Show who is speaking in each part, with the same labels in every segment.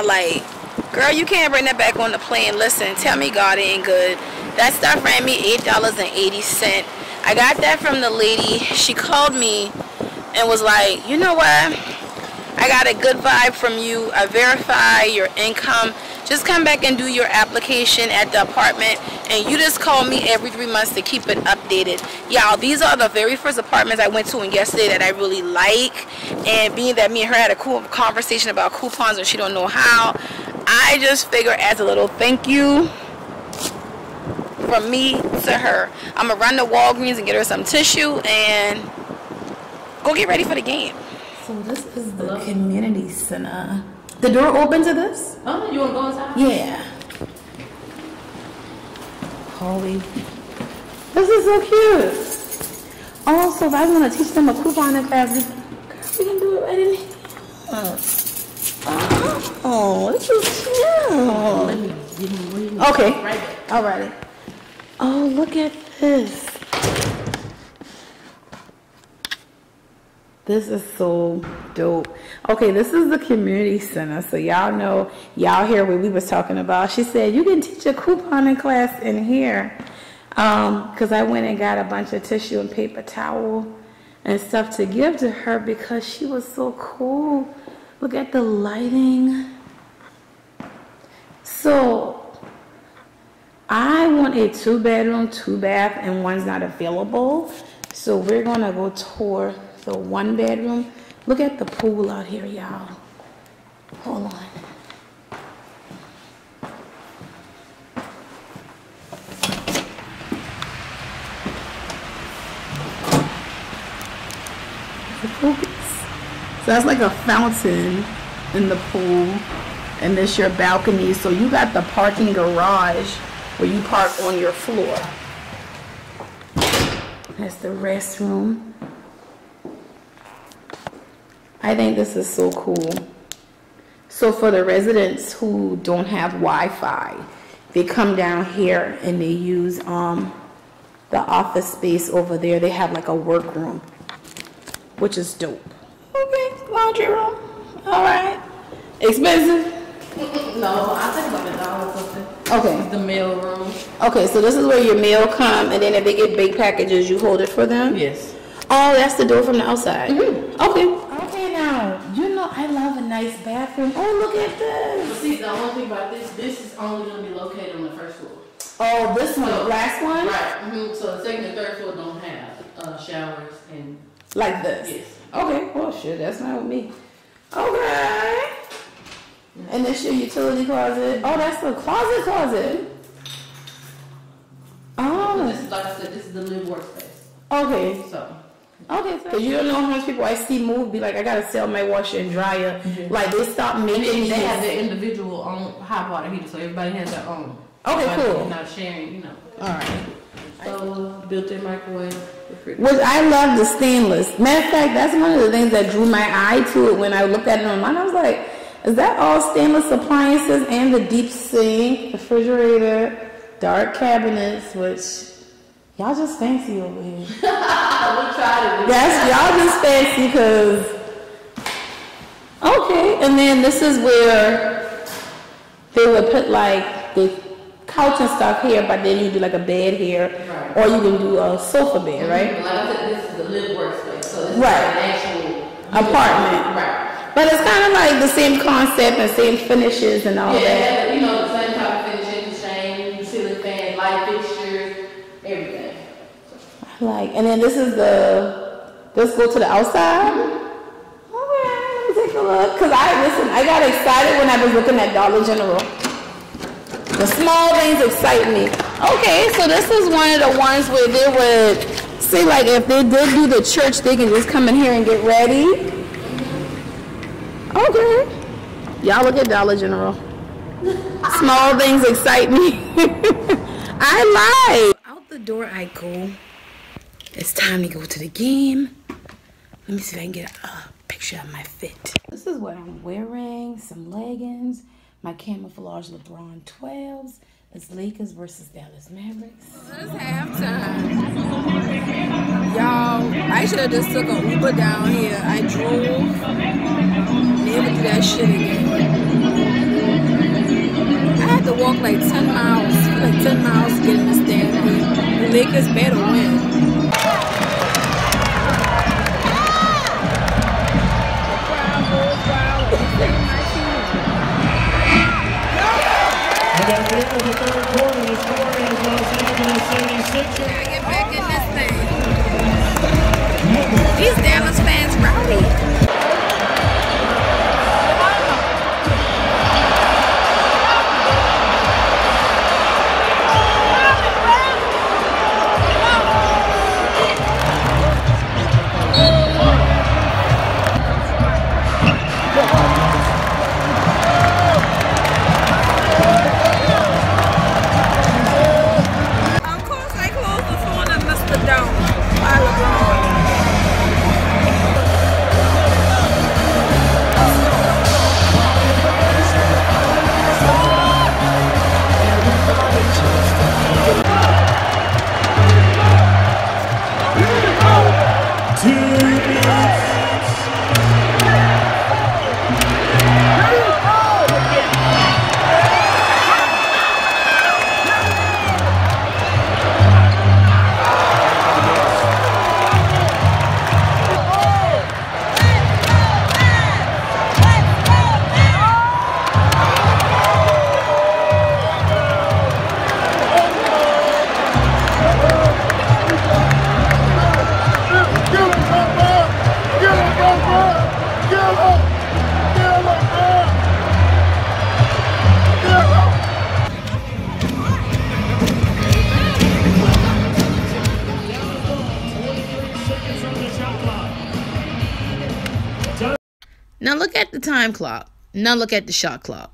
Speaker 1: y'all like, girl, you can't bring that back on the plane. Listen, tell me God ain't good. That stuff ran me $8.80. I got that from the lady. She called me and was like, you know what? I got a good vibe from you. I verify your income. Just come back and do your application at the apartment and you just call me every three months to keep it updated. Y'all, these are the very first apartments I went to and yesterday that I really like. And being that me and her had a cool conversation about coupons and she don't know how, I just figure as a little thank you from me to her. I'm gonna run to Walgreens and get her some tissue and go get ready for the game. So this is the community center. The door open to this?
Speaker 2: Oh, you wanna go inside?
Speaker 1: Yeah. Holy. This is so cute. Oh, so if I want to teach them a couponing class, we can do it right in here. Oh, oh this is cute. Okay. All right. Oh, look at this. This is so dope. Okay, this is the community center. So y'all know, y'all hear what we was talking about. She said, you can teach a couponing class in here. Because um, I went and got a bunch of tissue and paper towel and stuff to give to her because she was so cool. Look at the lighting. So I want a two bedroom, two bath, and one's not available. So we're gonna go tour the one bedroom. Look at the pool out here, y'all. Hold on. So that's like a fountain in the pool. And this your balcony. So you got the parking garage where you park on your floor. That's the restroom. I think this is so cool. So for the residents who don't have Wi-Fi, they come down here and they use um, the office space over there. They have like a workroom, which is dope. Okay, laundry room. All right. Expensive?
Speaker 2: no, I think like a dollar something.
Speaker 1: Okay.
Speaker 2: The mail room.
Speaker 1: Okay, so this is where your mail come, and then if they get big packages, you hold it for them?
Speaker 2: Yes.
Speaker 1: Oh, that's the door from the outside.
Speaker 2: Mm -hmm.
Speaker 1: Okay. Okay, now you know I love a nice bathroom. Oh, look at this.
Speaker 2: But see, the only thing about this, this is only going to be located on the first floor.
Speaker 1: Oh, this one,
Speaker 2: so,
Speaker 1: last one.
Speaker 2: Right. Mm -hmm. So the second and third floor don't have uh, showers and.
Speaker 1: Like this.
Speaker 2: Yes.
Speaker 1: Okay. Well, shit, that's not with me. Okay. And this your utility closet. Oh, that's the closet closet.
Speaker 2: Oh. This is, like I said, this is the live workspace.
Speaker 1: Okay.
Speaker 2: So.
Speaker 1: Okay, because you don't know how much people I see move, be like, I gotta sell my washer and dryer. Mm-hmm. Like they stop making.
Speaker 2: And they have their individual own hot water heater, so everybody has their own.
Speaker 1: Okay,
Speaker 2: everybody
Speaker 1: cool.
Speaker 2: Not sharing, you know.
Speaker 1: All right.
Speaker 2: So built-in microwave.
Speaker 1: Which I love the stainless. Matter of fact, that's one of the things that drew my eye to it when I looked at it online. I was like, is that all stainless appliances and the deep sink, refrigerator, dark cabinets, which y'all just fancy over here. we
Speaker 2: tried
Speaker 1: it. That's y'all just fancy because okay. And then this is where they would put like the couch and stuff here, but then you do like a bed here,
Speaker 2: right.
Speaker 1: or you can do a sofa bed, right?
Speaker 2: Like I said, this is the live workspace, so this
Speaker 1: right.
Speaker 2: is an actual
Speaker 1: apartment.
Speaker 2: Right.
Speaker 1: But it's kind of like the same concept and same finishes and all
Speaker 2: yeah,
Speaker 1: that.
Speaker 2: you know, the same type of finishes, the same ceiling fan, light fixtures, everything.
Speaker 1: Like, and then this is the, let's go to the outside. Okay, let me take a look. Cause I, listen, I got excited when I was looking at Dollar General. The small things excite me. Okay, so this is one of the ones where they would say like if they did do the church, they can just come in here and get ready. Okay. Y'all look at Dollar General. Small things excite me. I like. Out the door I go. It's time to go to the game. Let me see if I can get a picture of my fit. This is what I'm wearing. Some leggings. My camouflage LeBron 12s. It's Lakers versus Dallas Mavericks. It's halftime. Y'all, I should have just took a Uber down here. I drove. Never do that shit again. I had to walk like 10 miles, like 10 miles to get in this damn thing. The Lakers better win.
Speaker 3: The third quarter, the score is Los Angeles 76ers.
Speaker 1: Now look at the time clock. Now look at the shot clock.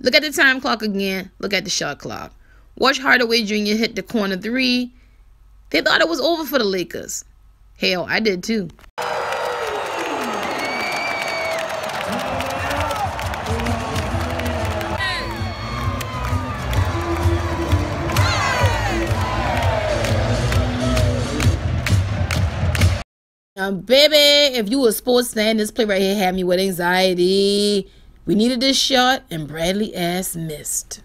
Speaker 1: Look at the time clock again. Look at the shot clock. Watch Hardaway Jr. hit the corner three. They thought it was over for the Lakers. Hell, I did too. Now, baby, if you a sports fan, this play right here had me with anxiety. We needed this shot, and Bradley ass missed.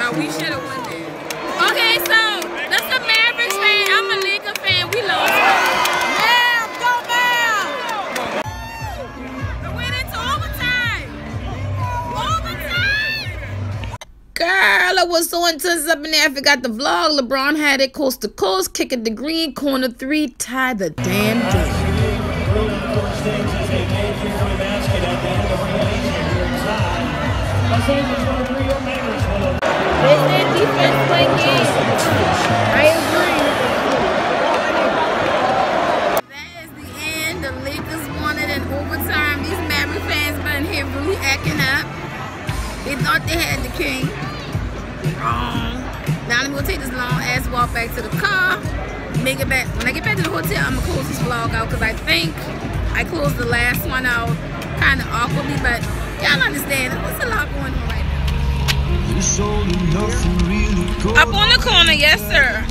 Speaker 1: I mean, it's I was so intense up in there. I forgot the vlog. LeBron had it coast to coast, kick at the green, corner three, tie the damn game.
Speaker 3: Early in
Speaker 1: It back. When I get back to the hotel, I'm gonna close this vlog out because I think I closed the last one out kind of awkwardly, but y'all understand. There's a lot going on right now.
Speaker 4: It's all nothing really
Speaker 1: Up on the corner, yes sir.